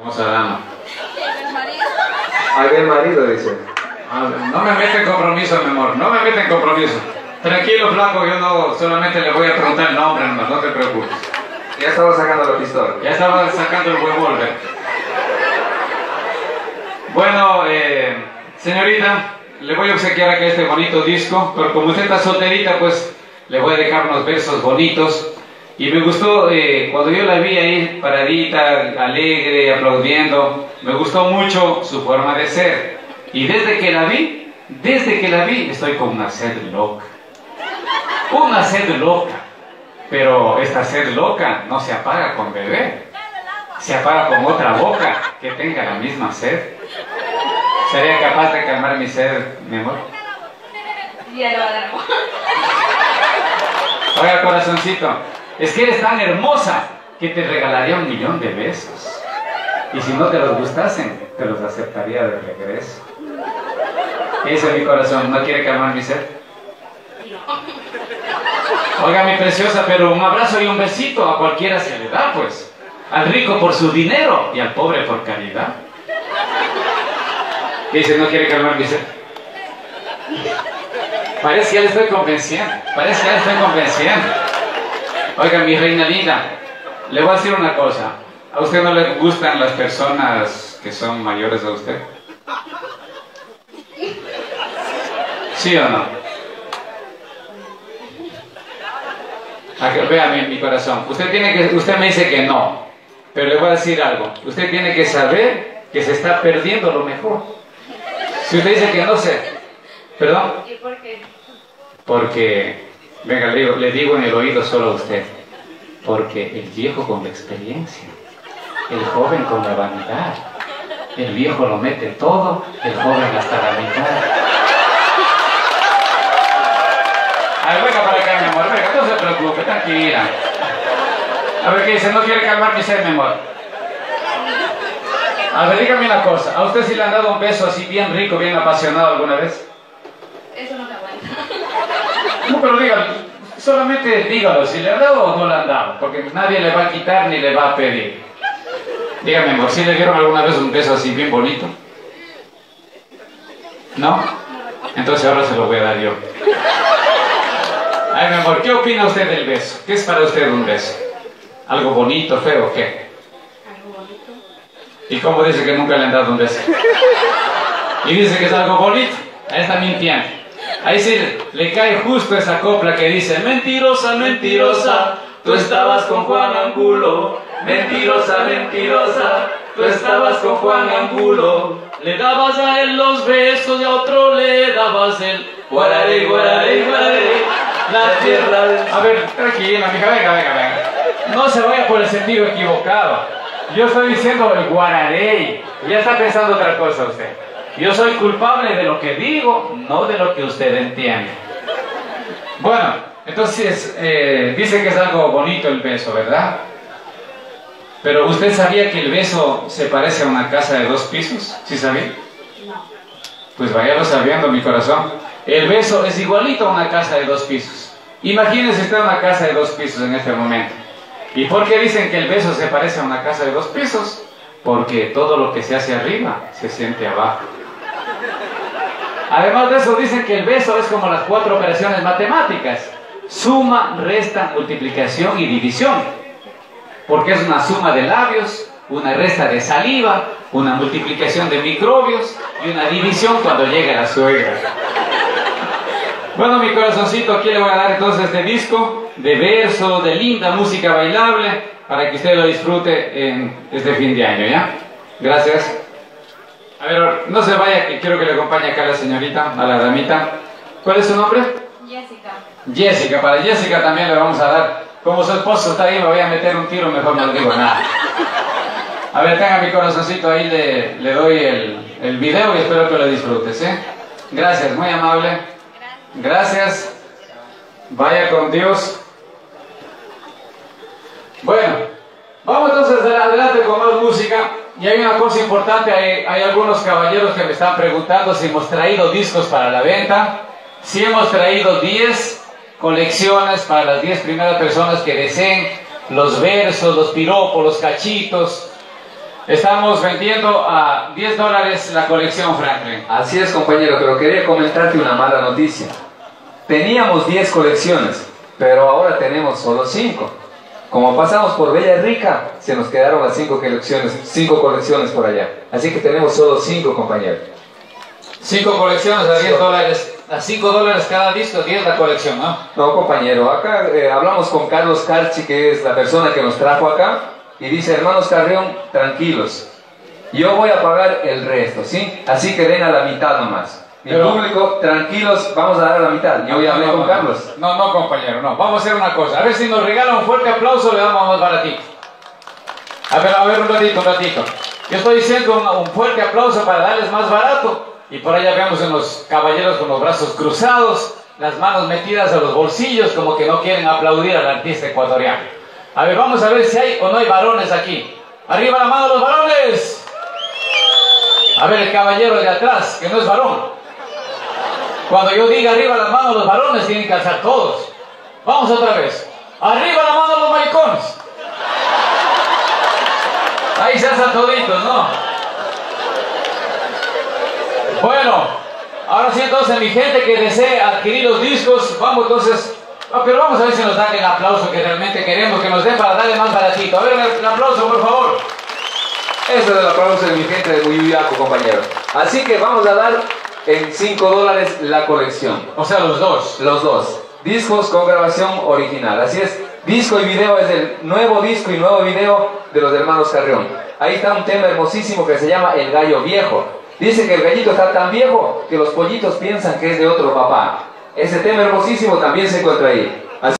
Hermosa dama. Ahí ve el marido, dice. No me mete en compromiso, mi amor. No me mete en compromiso. Tranquilo, flaco, yo no solamente le voy a preguntar el nombre, no te preocupes. Ya estaba sacando la pistola. Ya estaba sacando el revólver. Bueno, eh, señorita, le voy a obsequiar aquí este bonito disco, pero como usted está solterita, pues le voy a dejar unos versos bonitos. Y me gustó, eh, cuando yo la vi ahí paradita, alegre, aplaudiendo, me gustó mucho su forma de ser. Y desde que la vi, desde que la vi, estoy con una sed loca. Una sed loca. Pero esta sed loca no se apaga con beber. Se apaga con otra boca que tenga la misma sed. ¿Sería capaz de calmar mi sed, mi amor? Oiga, corazoncito, es que eres tan hermosa que te regalaría un millón de besos. Y si no te los gustasen, te los aceptaría de regreso. ¿Qué dice mi corazón? ¿No quiere calmar mi sed? Oiga, mi preciosa, pero un abrazo y un besito a cualquiera se le da, pues. Al rico por su dinero y al pobre por caridad. ¿Qué dice? ¿No quiere calmar mi sed? Parece que ya le estoy convenciendo. Parece que ya le estoy convenciendo. Oiga, mi reina linda, le voy a decir una cosa. ¿A usted no le gustan las personas que son mayores a usted? ¿Sí o no? A que- Vea mi, mi corazón. Usted, tiene que, usted me dice que no, pero le voy a decir algo. Usted tiene que saber que se está perdiendo lo mejor. Si usted dice que no sé, perdón, ¿Y por qué? porque, venga, le digo, le digo en el oído solo a usted, porque el viejo con la experiencia, el joven con la vanidad, el viejo lo mete todo, el joven hasta la mitad. Ay, venga para acá, mi amor, venga, no se preocupe, tranquila. A ver qué dice, no quiere calmar mi sed, mi amor. A ver, dígame una cosa, ¿a usted sí le han dado un beso así bien rico, bien apasionado alguna vez? Eso no me aguanta. No, pero dígalo, solamente dígalo, si le han dado o no le han dado, porque nadie le va a quitar ni le va a pedir. Dígame, amor, ¿sí le dieron alguna vez un beso así bien bonito? ¿No? Entonces ahora se lo voy a dar yo. Ay, mi amor, ¿qué opina usted del beso? ¿Qué es para usted un beso? ¿Algo bonito, feo o qué? Algo bonito. ¿Y cómo dice que nunca le han dado un beso? Y dice que es algo bonito. Ahí está mintiendo. Ahí sí le cae justo esa copla que dice Mentirosa, mentirosa, tú estabas con Juan Angulo. Mentirosa, mentirosa, tú estabas con Juan Angulo. Le dabas a él los besos y a otro le dabas el guararé, guararé, guararé. La tierra del... A ver, tranquila, mija, venga, venga, venga. No se vaya por el sentido equivocado. Yo estoy diciendo el guararey. Ya está pensando otra cosa usted. Yo soy culpable de lo que digo, no de lo que usted entiende. Bueno, entonces eh, dice que es algo bonito el beso, ¿verdad? Pero usted sabía que el beso se parece a una casa de dos pisos, ¿sí sabía? No. Pues váyalo sabiendo, mi corazón. El beso es igualito a una casa de dos pisos. Imagínese usted una casa de dos pisos en este momento. ¿Y por qué dicen que el beso se parece a una casa de dos pisos? Porque todo lo que se hace arriba se siente abajo. Además de eso, dicen que el beso es como las cuatro operaciones matemáticas. Suma, resta, multiplicación y división. Porque es una suma de labios, una resta de saliva, una multiplicación de microbios y una división cuando llega la suegra. Bueno, mi corazoncito, aquí le voy a dar entonces este disco de verso, de linda música bailable, para que usted lo disfrute en este fin de año, ¿ya? Gracias. A ver, no se vaya, que quiero que le acompañe acá a la señorita, a la damita. ¿Cuál es su nombre? Jessica. Jessica, para Jessica también le vamos a dar. Como su esposo está ahí, me voy a meter un tiro, mejor no digo nada. A ver, tenga mi corazoncito ahí, le, le doy el, el video y espero que lo disfrutes, ¿eh? Gracias, muy amable. Gracias. Vaya con Dios. Bueno, vamos entonces adelante con más música. Y hay una cosa importante, hay, hay algunos caballeros que me están preguntando si hemos traído discos para la venta. Si hemos traído 10 colecciones para las 10 primeras personas que deseen los versos, los piropos, los cachitos, Estamos vendiendo a 10 dólares la colección Franklin. Así es, compañero, pero quería comentarte una mala noticia. Teníamos 10 colecciones, pero ahora tenemos solo 5. Como pasamos por Bella Rica, se nos quedaron las 5 colecciones, cinco colecciones por allá. Así que tenemos solo 5, compañero. 5 colecciones a 10 dólares. A 5 dólares cada disco, 10 la colección, ¿no? No, compañero, acá eh, hablamos con Carlos Carchi, que es la persona que nos trajo acá, y dice, hermanos Carrión, tranquilos, yo voy a pagar el resto, ¿sí? Así que den a la mitad nomás. Pero- público, tranquilos, vamos a dar a la mitad. Yo ya hablé No, no, con no. Carlos. No, no, compañero, no. Vamos a hacer una cosa. A ver si nos regala un fuerte aplauso, le damos más baratito. A ver, a ver, un ratito, un ratito. Yo estoy diciendo un, un fuerte aplauso para darles más barato. Y por allá vemos en los caballeros con los brazos cruzados, las manos metidas a los bolsillos, como que no quieren aplaudir al artista ecuatoriano. A ver, vamos a ver si hay o no hay varones aquí. Arriba la mano los varones. A ver, el caballero de atrás, que no es varón. Cuando yo diga arriba las manos los varones, tienen que alzar todos. Vamos otra vez. Arriba la mano los maricones. Ahí se alzan toditos, ¿no? Bueno, ahora sí entonces mi gente que desee adquirir los discos, vamos entonces... ah, pero vamos a ver si nos dan el aplauso que realmente queremos que nos den para darle más baratito. A ver el, aplauso, por favor. Eso es el aplauso de mi gente de Muyuyaco, compañero. Así que vamos a dar en 5 dólares la colección. O sea, los dos. Los dos. Discos con grabación original. Así es. Disco y video es el nuevo disco y nuevo video de los hermanos Carrión. Ahí está un tema hermosísimo que se llama El Gallo Viejo. Dice que el gallito está tan viejo que los pollitos piensan que es de otro papá. Ese tema hermosísimo también se encuentra ahí.